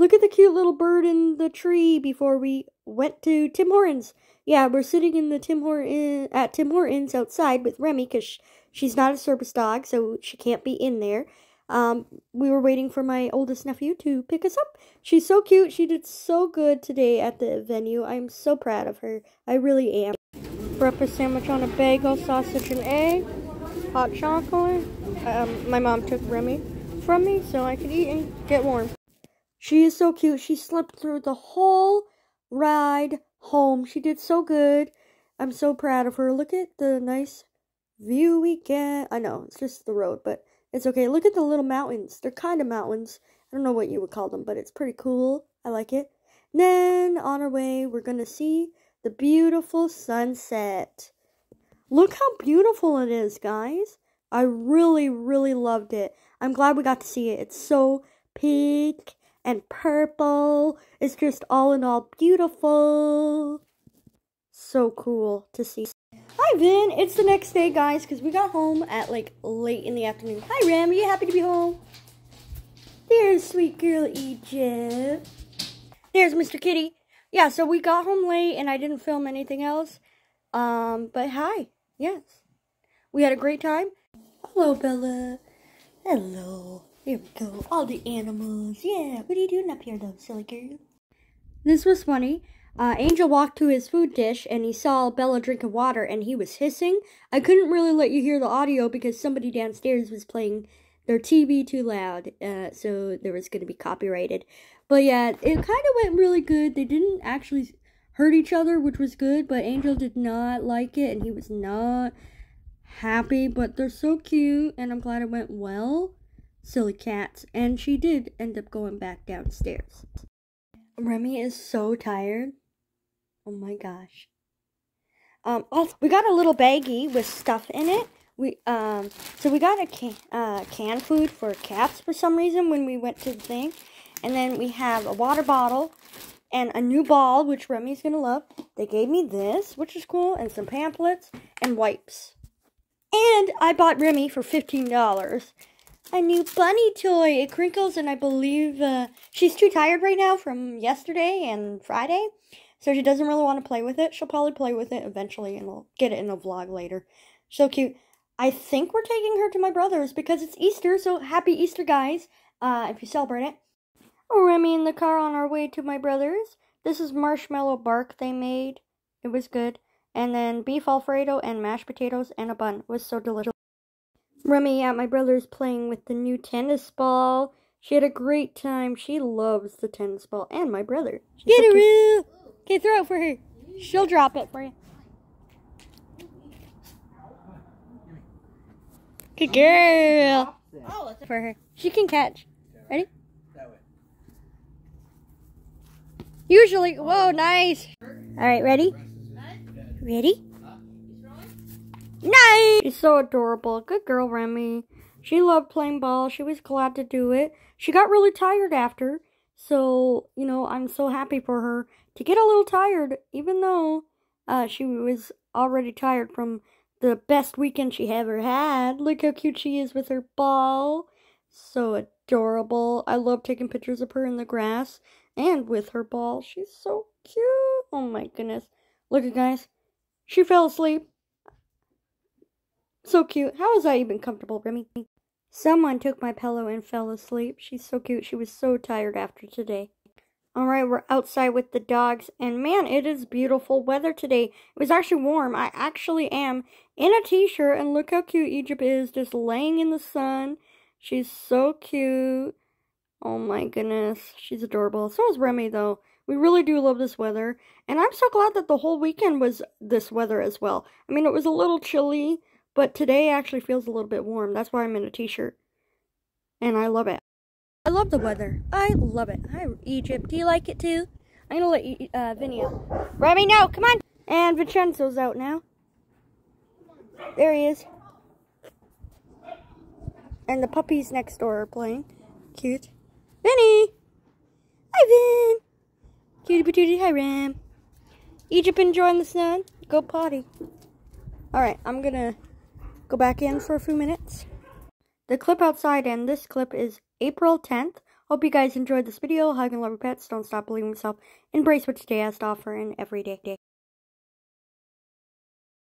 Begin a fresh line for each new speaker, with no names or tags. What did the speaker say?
Look at the cute little bird in the tree before we went to Tim Hortons. Yeah, we're sitting in the Tim Horton at Tim Hortons outside with Remy because she's not a service dog, so she can't be in there. Um, we were waiting for my oldest nephew to pick us up. She's so cute. She did so good today at the venue. I'm so proud of her. I really am. Breakfast sandwich on a bagel, sausage and egg, hot chocolate. Um, my mom took Remy from me so I could eat and get warm. She is so cute. She slept through the whole ride home. She did so good. I'm so proud of her. Look at the nice view we get. I know, it's just the road, but it's okay. Look at the little mountains. They're kind of mountains. I don't know what you would call them, but it's pretty cool. I like it. And then on our way, we're going to see the beautiful sunset. Look how beautiful it is, guys. I really, really loved it. I'm glad we got to see it. It's so pink and purple. It's just all in all beautiful. So cool to see. Hi, Vin. It's the next day, guys, because we got home at, like, late in the afternoon. Hi, Ram. Are you happy to be home? There's sweet girl Egypt. There's Mr. Kitty. Yeah, so we got home late, and I didn't film anything else. Um, but hi. Yes. We had a great time. Hello, Bella. Hello. Here we go. All the animals. Yeah. What are you doing up here, though, silly girl? This was funny. Uh, Angel walked to his food dish and he saw Bella drinking water and he was hissing. I couldn't really let you hear the audio because somebody downstairs was playing their TV too loud, uh, so there was going to be copyrighted. But yeah, it kind of went really good. They didn't actually hurt each other, which was good, but Angel did not like it and he was not happy. But they're so cute and I'm glad it went well. Silly cats. And she did end up going back downstairs. Remy is so tired. Oh my gosh. Um, also, we got a little baggie with stuff in it. We um, so we got a can uh, canned food for cats for some reason when we went to the thing, and then we have a water bottle and a new ball which Remy's gonna love. They gave me this, which is cool, and some pamphlets and wipes. And I bought Remy for fifteen dollars a new bunny toy. It crinkles, and I believe uh, she's too tired right now from yesterday and Friday, so she doesn't really want to play with it. She'll probably play with it eventually, and I'll get it in a vlog later. So cute. I think we're taking her to my brother's because it's Easter, so happy Easter, guys, uh, if you celebrate it. Remy in the car on our way to my brother's. This is marshmallow bark they made. It was good. And then beef alfredo and mashed potatoes and a bun. It was so delicious. Remy at my brother's playing with the new tennis ball. She had a great time. She loves the tennis ball and my brother. She's Get her, Okay, throw it for her. She'll drop it for you. Good girl. For her. She can catch. Ready? Usually, whoa, nice. All right, ready? Ready? Nice! She's so adorable. Good girl, Remy. She loved playing ball. She was glad to do it. She got really tired after. So, you know, I'm so happy for her to get a little tired, even though uh, she was already tired from the best weekend she ever had. Look how cute she is with her ball. So adorable. I love taking pictures of her in the grass and with her ball. She's so cute. Oh my goodness. Look at guys. She fell asleep. So cute. How is that even comfortable, Remy? Someone took my pillow and fell asleep. She's so cute. She was so tired after today. Alright, we're outside with the dogs, and man, it is beautiful weather today. It was actually warm. I actually am in a t-shirt, and look how cute Egypt is, just laying in the sun. She's so cute. Oh my goodness, she's adorable. So is Remy, though. We really do love this weather, and I'm so glad that the whole weekend was this weather as well. I mean, it was a little chilly, but today actually feels a little bit warm. That's why I'm in a t-shirt. And I love it. I love the weather. I love it. Hi, Egypt. Do you like it too? I'm going to let you, uh, Vinny out. Remy, no, come on. And Vincenzo's out now. There he is. And the puppies next door are playing. Cute. Vinny! Hi, Vin! Cutie patootie, hi, Ram. Egypt enjoying the sun? Go potty. Alright, I'm gonna go back in for a few minutes. The clip outside and this clip is April 10th Hope you guys enjoyed this video. Hug and love your pets. Don't stop believing in yourself. Embrace what today has to offer and every day.